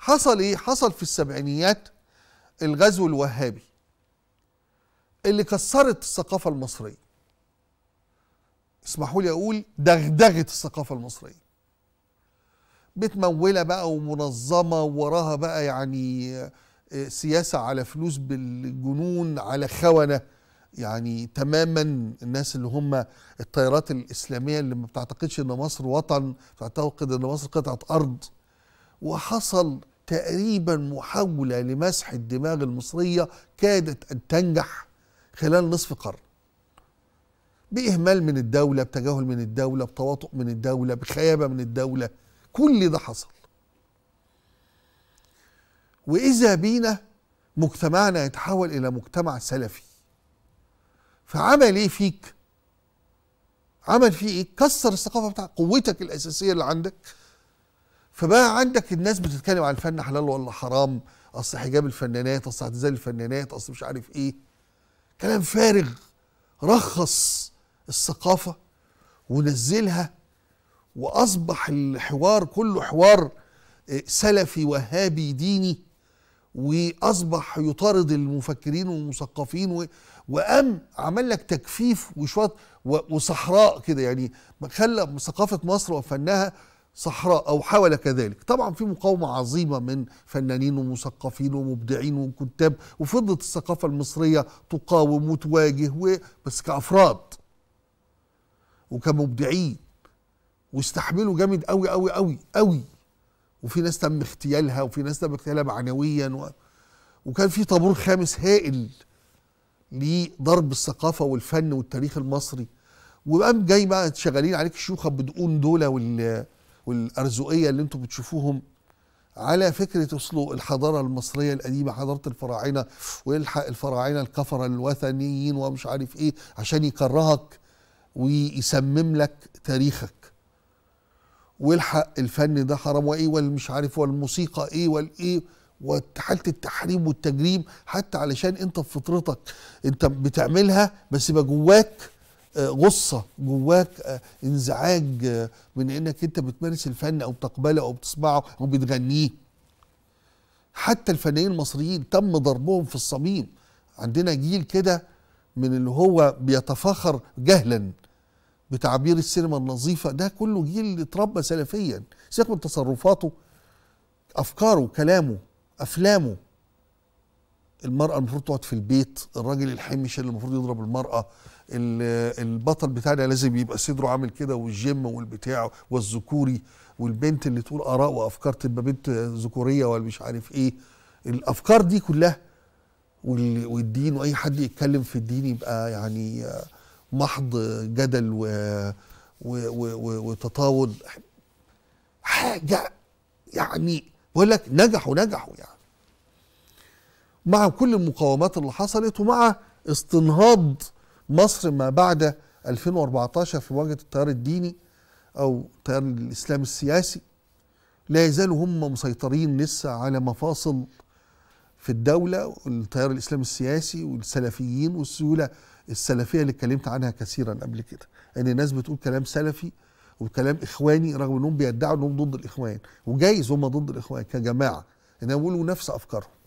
حصل إيه؟ حصل في السبعينيات الغزو الوهابي اللي كسرت الثقافة المصرية. اسمحوا لي أقول دغدغه الثقافة المصرية. متمولة بقى ومنظمة وراها بقى يعني آه، سياسة على فلوس بالجنون على خونة. يعني تماما الناس اللي هم التيارات الإسلامية اللي ما بتعتقدش إن مصر وطن بتعتقد إن مصر قطعة أرض. وحصل تقريبا محاولة لمسح الدماغ المصرية كادت أن تنجح خلال نصف قرن. بإهمال من الدولة بتجاهل من الدولة بتواطؤ من الدولة بخيابة من الدولة كل ده حصل. وإذا بينا مجتمعنا يتحول إلى مجتمع سلفي. فعمل إيه فيك؟ عمل فيه إيه؟ كسر الثقافة بتاعك قوتك الأساسية اللي عندك. فبقى عندك الناس بتتكلم عن الفن حلال ولا حرام أصل حجاب الفنانات أصل اعتزال الفنانات أصل مش عارف إيه كلام فارغ رخص الثقافة ونزلها وأصبح الحوار كله حوار آه، سلفي وهابي ديني وأصبح يطارد المفكرين والمثقفين. وقام عمل لك تجفيف وشوية و... وصحراء كده يعني خلى ثقافة مصر وفنها صحراء أو حاول كذلك. طبعا في مقاومة عظيمة من فنانين ومثقفين ومبدعين وكتاب وفضلت الثقافة المصرية تقاوم وتواجه و... بس كأفراد وكمبدعين. واستحملوا جامد قوي قوي قوي قوي وفي ناس تم اغتيالها وفي ناس تم اغتيالها معنويا و... وكان في طابور خامس هائل لضرب الثقافة والفن والتاريخ المصري. وقام جاي بقى شغالين عليك الشيوخ بدقون دول وال... والأرزقية اللي أنتم بتشوفوهم على فكرة اصله الحضارة المصرية القديمة حضارة الفراعنة ويلحق الفراعنة الكفره الوثنيين ومش عارف إيه عشان يكرهك ويسمم لك تاريخك. والحق الفن ده حرام وإيه والمش عارف والموسيقى إيه والإيه وحالة التحريم والتجريم حتى علشان أنت في فطرتك أنت بتعملها بس يبقى جواك غصة جواك آه، انزعاج آه، من إنك أنت بتمارس الفن أو بتقبله أو بتسمعه أو بتغنيه. حتى الفنانين المصريين تم ضربهم في الصميم. عندنا جيل كده من اللي هو بيتفاخر جهلا بتعبير السينما النظيفة. ده كله جيل اتربى سلفيا سيبك من تصرفاته أفكاره كلامه أفلامه. المرأة المفروض تقعد في البيت الراجل الحمش اللي المفروض يضرب المرأة ال- البطل بتاعنا لازم يبقى صدره عامل كده والجيم والبتاع والذكوري والبنت اللي تقول آراء وأفكار تبقى بنت ذكورية ولا مش عارف إيه. الأفكار دي كلها وال- والدين وأي حد يتكلم في الدين يبقى يعني محض جدل و وتطاول. حاجة يعني بقول لك نجحوا نجحوا يعني. مع كل المقاومات اللي حصلت ومع استنهاض مصر ما بعد 2014 في مواجهة التيار الديني أو التيار الإسلامي السياسي. لا يزالوا هم مسيطرين لسه على مفاصل في الدولة التيار الإسلامي السياسي والسلفيين والسيولة السلفية اللي اتكلمت عنها كثيرا قبل كده. إن الناس بتقول كلام سلفي وكلام إخواني رغم إنهم بيدعوا إنهم ضد الإخوان وجايز هم ضد الإخوان كجماعة. انهم بيقولوا نفس أفكارهم.